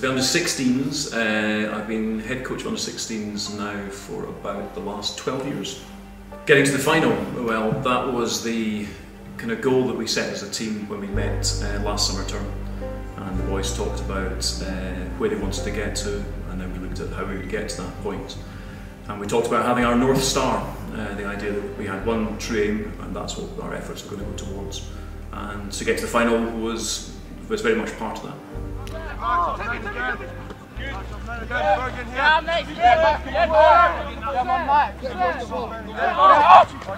The under 16s, uh, I've been head coach of under 16s now for about the last 12 years. Getting to the final, well, that was the kind of goal that we set as a team when we met uh, last summer term. And the boys talked about uh, where they wanted to get to, and then we looked at how we would get to that point. And we talked about having our North Star, uh, the idea that we had one true aim, and that's what our efforts were going to go towards. And to get to the final was, was very much part of that.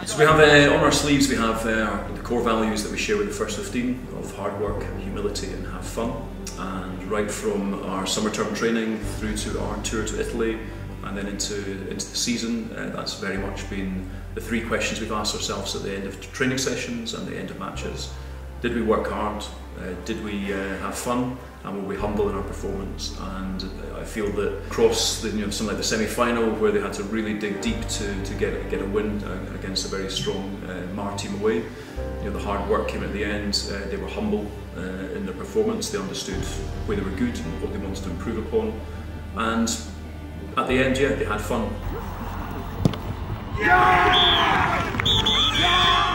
So we have uh, on our sleeves we have uh, the core values that we share with the first 15 of hard work, and humility and have fun. And right from our summer term training through to our tour to Italy and then into, into the season, uh, that's very much been the three questions we've asked ourselves at the end of training sessions and the end of matches. Did we work hard? Uh, did we uh, have fun? And were we humble in our performance? And I feel that across the, you know, something like the semi-final where they had to really dig deep to, to get, get a win uh, against a very strong uh, Marr team away, you know, the hard work came at the end. Uh, they were humble uh, in their performance. They understood where they were good and what they wanted to improve upon. And at the end, yeah, they had fun. Yeah! Yeah!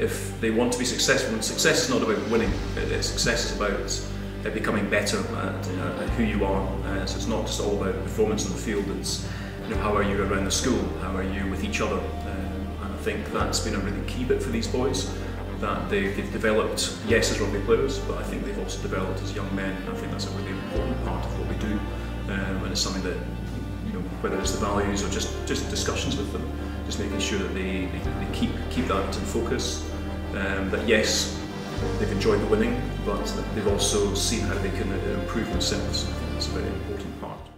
If they want to be successful, and success is not about winning, success is about uh, becoming better at, you know, at, who you are. Uh, so it's not just all about performance on the field, it's you know, how are you around the school, how are you with each other. Um, and I think that's been a really key bit for these boys, that they, have developed, yes, as rugby players, but I think they've also developed as young men. I think that's a really important part of what we do, um, and it's something that, you know, whether it's the values or just, just discussions with them, just making sure that they, they, they keep keep that in focus. Um, that yes, they've enjoyed the winning, but they've also seen how they can improve themselves. I think that's a very important part.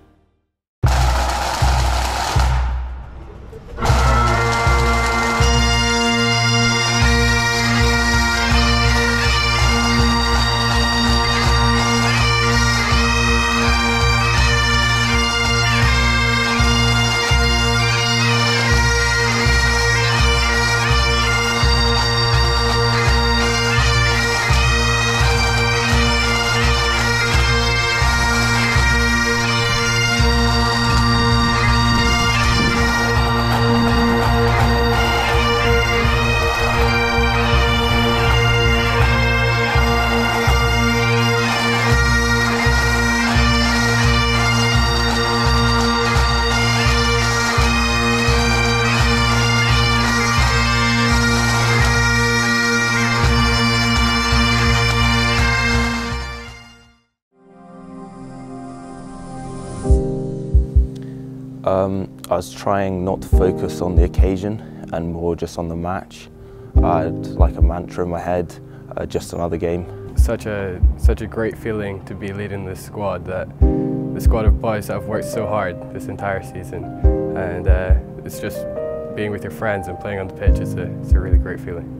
Was trying not to focus on the occasion and more just on the match. I had like a mantra in my head, uh, just another game. Such a, such a great feeling to be leading this squad, that the squad of boys that have worked so hard this entire season. And uh, it's just being with your friends and playing on the pitch, it's a, it's a really great feeling.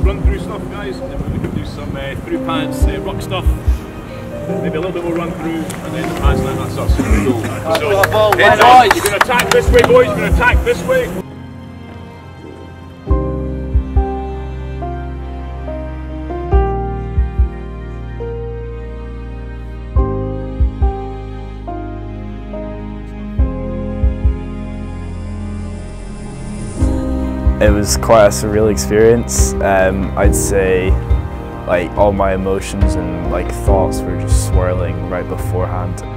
run through stuff, guys, and then we can do some uh, through pads, uh, ruck stuff. Maybe a little bit more run through, and then the pads, and then that's us. So, so heads on, you're going to attack this way, boys, you're going to attack this way. It was quite a surreal experience. Um, I'd say like all my emotions and like thoughts were just swirling right beforehand.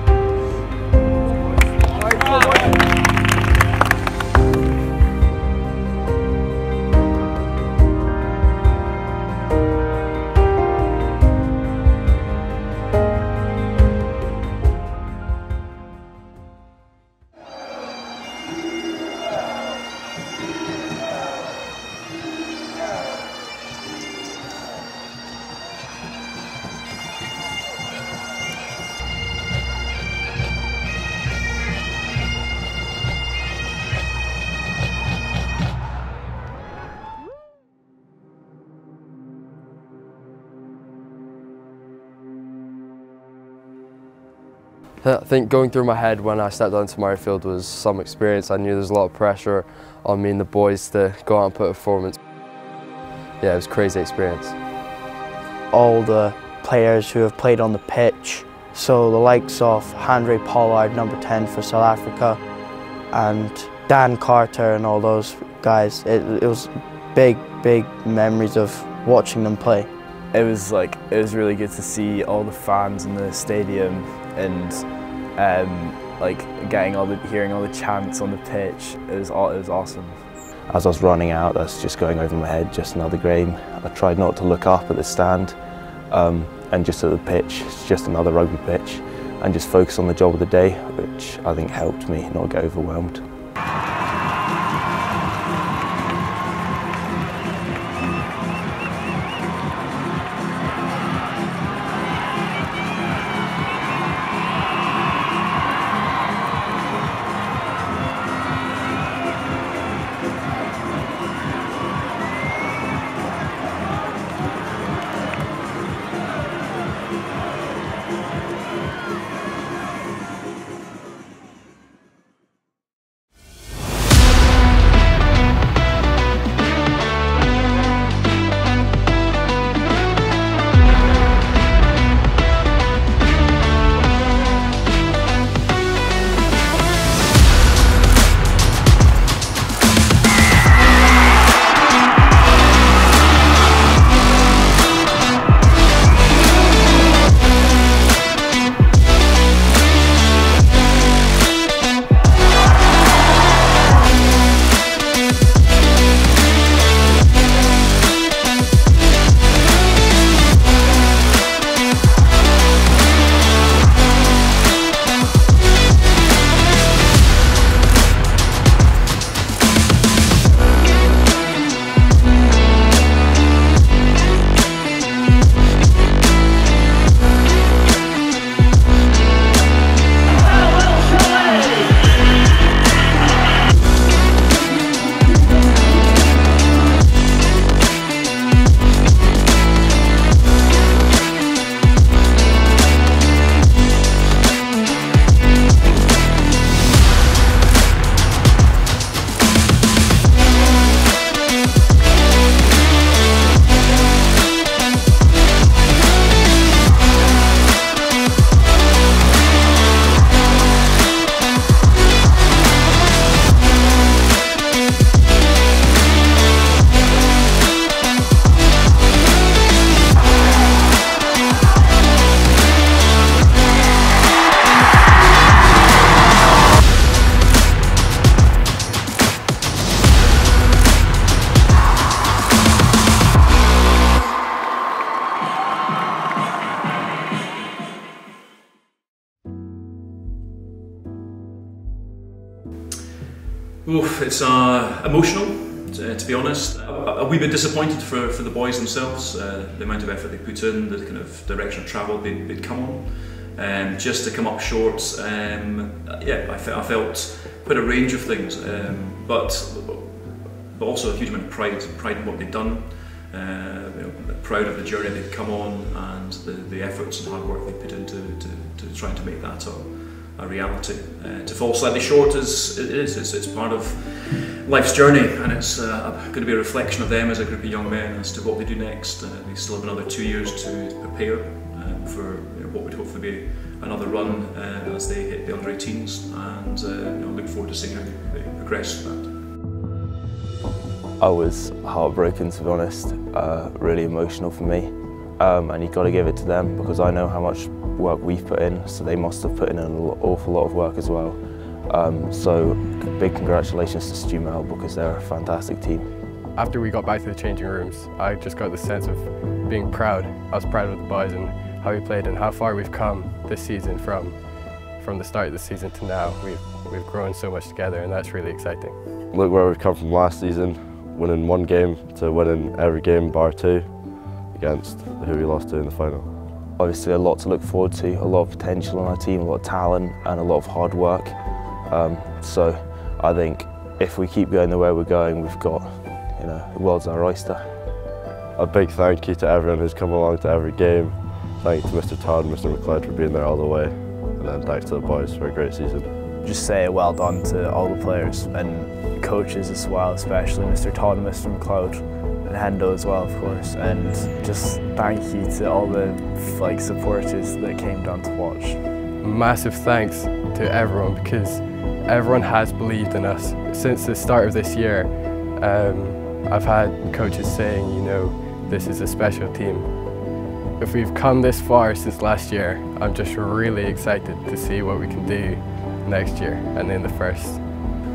I think going through my head when I stepped onto Murrayfield was some experience. I knew there was a lot of pressure on me and the boys to go out and put a performance. yeah, it was a crazy experience. All the players who have played on the pitch, so the likes of Handré Pollard, number 10 for South Africa, and Dan Carter and all those guys. It, it was big, big memories of watching them play. It was like it was really good to see all the fans in the stadium and um, like getting all the hearing all the chants on the pitch. It was all, it was awesome. As I was running out, that's just going over my head, just another game. I tried not to look up at the stand um, and just at the pitch, it's just another rugby pitch, and just focus on the job of the day, which I think helped me not get overwhelmed. Oof, it's uh, emotional, to, to, be honest. A, wee bit disappointed for, for the boys themselves, uh, the amount of effort they put in, the kind of direction of travel they, would come on. Um, just to come up short, um, yeah, I, fe I, felt quite a range of things, um, but, but also a huge amount of pride, pride in what they'd done. Uh, you know, proud of the journey they'd come on and the, the efforts and hard work they put into to, to trying to make that up a reality. Uh, to fall slightly short is it is it's, it's part of life's journey, and it's uh, going to be a reflection of them as a group of young men as to what they do next. Uh, they still have another two years to prepare um, for you know, what would hopefully be another run uh, as they hit the under 18s, and uh, you know, look forward to seeing how they, they progress that. I was heartbroken to be honest, uh, really emotional for me. Um, and you've got to give it to them because I know how much work we've put in, so they must have put in an awful lot of work as well. Um, so big congratulations to Stu Mel because they're a fantastic team. After we got back to the changing rooms, I just got the sense of being proud. I was proud of the boys and how we played and how far we've come this season from from the start of the season to now. We've, we've grown so much together and that's really exciting. Look where we've come from last season, winning one game to winning every game bar two against who we lost to in the final. Obviously a lot to look forward to, a lot of potential on our team, a lot of talent and a lot of hard work. Um, so I think if we keep going the way we're going, we've got, you know, the world's our oyster. A big thank you to everyone who's come along to every game. Thank you to Mr Todd and Mr McLeod for being there all the way. And then thanks to the boys for a great season. Just say well done to all the players and coaches as well, especially Mr Todd and Mr McLeod Hendo as well, of course, and just thank you to all the like supporters that came down to watch. Massive thanks to everyone because everyone has believed in us since the start of this year. Um, I've had coaches saying, you know, this is a special team. If we've come this far since last year, I'm just really excited to see what we can do next year and in the first.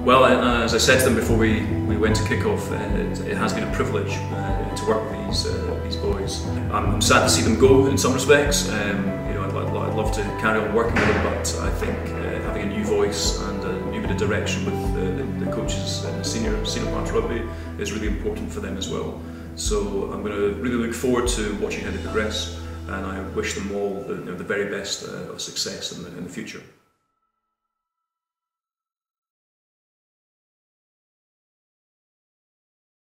Well, uh, as I said to them before we, we went to kick off, uh, it, it, has been a privilege uh, to work with these uh, these boys. I'm, sad to see them go in some respects. Um, you know, I'd, I'd, love to carry on working with them, but I think having a new voice and a new bit of direction with the, the coaches, uh, senior senior part rugby, is really important for them as well. So I'm going to really look forward to watching how they progress, and I wish them all the, you know, the very best of success in the, in the future.